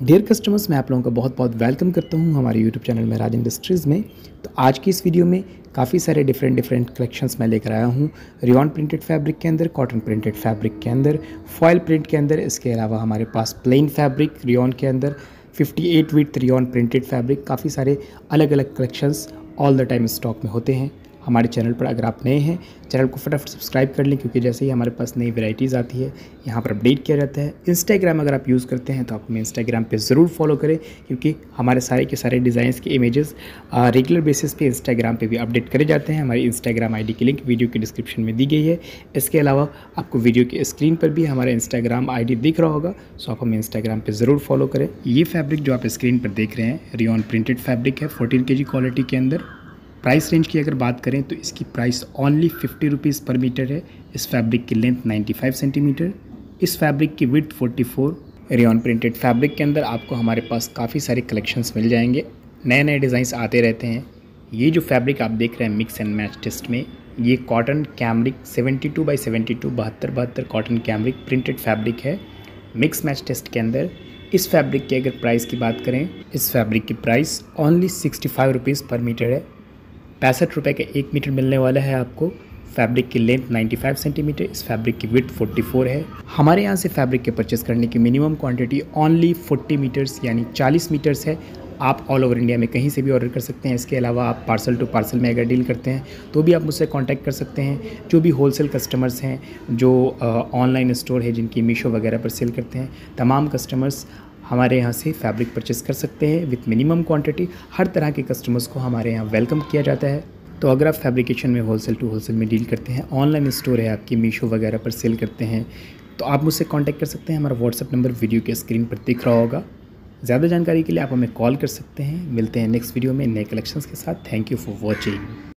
Dear customers मैं आप लोगों का बहुत बहुत वेलकम करता हूँ हमारे यूट्यूब चैनल में राज इंडस्ट्रीज़ में। तो आज की इस वीडियो में काफ़ी सारे डिफरेंट डिफरेंट कलेक्शंस मैं लेकर आया हूँ। रियॉन प्रिंटेड फैब्रिक के अंदर कॉटन प्रिंटेड फैब्रिक के अंदर फॉयल प्रिंट के अंदर, इसके अलावा हमारे पास प्लेन फैब्रिक रियॉन के अंदर 58 विथ रियॉन प्रिंटेड फैब्रिक काफ़ी सारे अलग अलग collections all the time stock में होते हैं। हमारे चैनल पर अगर आप नए हैं, चैनल को फटाफट सब्सक्राइब कर लें क्योंकि जैसे ही हमारे पास नई वैरायटीज़ आती है, यहाँ पर अपडेट किया जाता है। इंस्टाग्राम अगर आप यूज़ करते हैं तो आप हमें इंस्टाग्राम पे ज़रूर फॉलो करें क्योंकि हमारे सारे के सारे डिज़ाइंस के इमेजेस रेगुलर बेसिस पे इंस्टाग्राम पे भी अपडेट करे जाते हैं। हमारी इंस्टाग्राम आई की लिंक वीडियो के डिस्क्रिप्शन में दी गई है। इसके अलावा आपको वीडियो की स्क्रीन पर भी हमारा इंस्टाग्राम आई दिख रहा होगा सो आप हमें इंस्टाग्राम पर ज़रूर फॉलो करें। ये फैब्रिक जो आप स्क्रीन पर देख रहे हैं रियॉन प्रिंटेड फैब्रिक है फोर्टीन के क्वालिटी के अंदर। प्राइस रेंज की अगर बात करें तो इसकी price only fifty rupees per metre है। इस फैब्रिक की लेंथ 95 सेंटीमीटर इस फैब्रिक की विथ 44 रेन प्रिंटेड फैब्रिक के अंदर आपको हमारे पास काफ़ी सारे कलेक्शंस मिल जाएँगे। नए नए डिज़ाइंस आते रहते हैं। ये जो फैब्रिक आप देख रहे हैं मिक्स एंड मैच टेस्ट में, ये cotton cambric 72 two by seventy two बहत्तर बहत्तर कॉटन कैमरिक प्रिंटेड फैब्रिक है। मिक्स मैच टेस्ट के अंदर इस फैब्रिक की अगर प्राइस की बात करें, इस फैब्रिक की price only sixty five rupees per metre है। पैंसठ रुपये का एक मीटर मिलने वाला है आपको। फैब्रिक की लेंथ 95 सेंटीमीटर, इस फैब्रिक की विथ 44 है। हमारे यहाँ से फैब्रिक के परचेस करने की मिनिमम क्वांटिटी ओनली 40 मीटर्स, यानी 40 मीटर्स है। आप ऑल ओवर इंडिया में कहीं से भी ऑर्डर कर सकते हैं। इसके अलावा आप पार्सल टू पार्सल में अगर डील करते हैं तो भी आप मुझसे कांटेक्ट कर सकते हैं। जो भी होलसेल कस्टमर्स हैं, जो ऑनलाइन स्टोर है, जिनकी मीशो वगैरह पर सेल करते हैं, तमाम कस्टमर्स हमारे यहाँ से फैब्रिक परचेस कर सकते हैं विथ मिनिमम क्वांटिटी हर तरह के कस्टमर्स को हमारे यहाँ वेलकम किया जाता है। तो अगर आप फैब्रिकेशन में होलसेल टू होलसेल में डील करते हैं ऑनलाइन स्टोर है आपकी मीशो वगैरह पर सेल करते हैं तो आप मुझसे कांटेक्ट कर सकते हैं। हमारा व्हाट्सअप नंबर वीडियो के स्क्रीन पर दिख रहा होगा। ज़्यादा जानकारी के लिए आप हमें कॉल कर सकते हैं। मिलते हैं नेक्स्ट वीडियो में नए कलेक्शंस के साथ। Thank you for watching